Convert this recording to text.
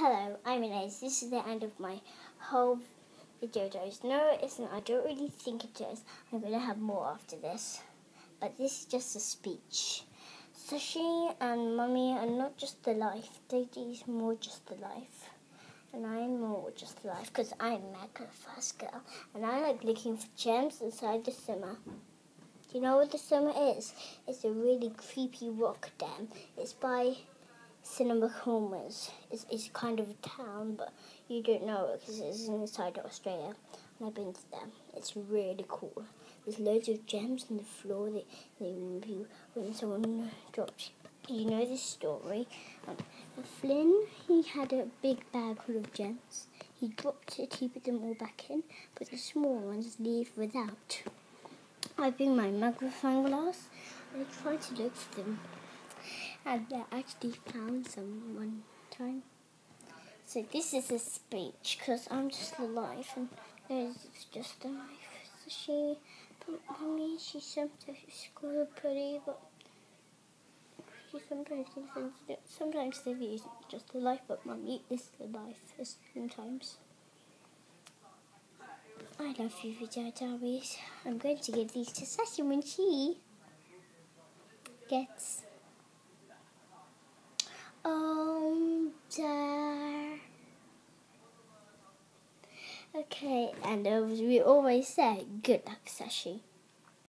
Hello, I'm Anais. This is the end of my whole video. Guys. No, it isn't. I don't really think it is. I'm going to have more after this. But this is just a speech. Sashi and Mummy are not just the life. Daddy's more just the life. And I'm more just the life because I'm mega fast girl. And I like looking for gems inside the summer. Do you know what the summer is? It's a really creepy rock dam. It's by Cinema Homers. is it's kind of a town, but you don't know it because it's inside Australia. And I've been to them. It's really cool. There's loads of gems on the floor that they when someone drops. You know this story. Um, Flynn, he had a big bag full of gems. He dropped it, he put them all back in, but the small ones leave without. I bring my magnifying glass and I try to look for them I actually found some one time. So this is a speech because I'm just alive and there's just a life. So she, mommy, she sometimes she's quite pretty, but she sometimes thinks sometimes the view is just a life, but mommy is the life sometimes. I love you, video diaries. I'm going to give these to Sassy when she gets Okay, and as we always say, good luck, Sashi.